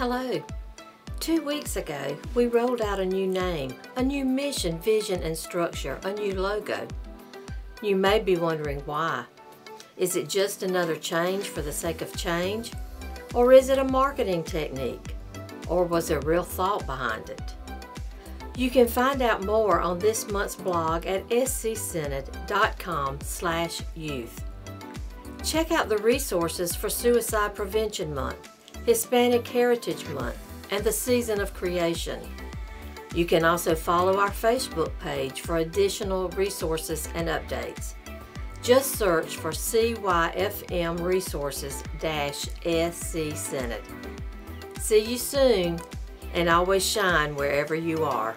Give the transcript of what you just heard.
Hello. Two weeks ago, we rolled out a new name, a new mission, vision, and structure, a new logo. You may be wondering why. Is it just another change for the sake of change? Or is it a marketing technique? Or was there real thought behind it? You can find out more on this month's blog at scsynod.com slash youth. Check out the resources for Suicide Prevention Month, Hispanic Heritage Month, and the Season of Creation. You can also follow our Facebook page for additional resources and updates. Just search for CYFM Resources SC Synod. See you soon, and always shine wherever you are.